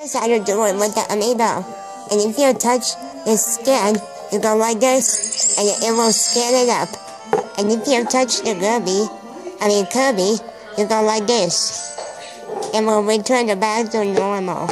Inside the room with the amiibo. And if you touch the skin, you go like this, and it will scan it up. And if you touch the Kirby, I mean Kirby, you go like this. And will return the back to normal.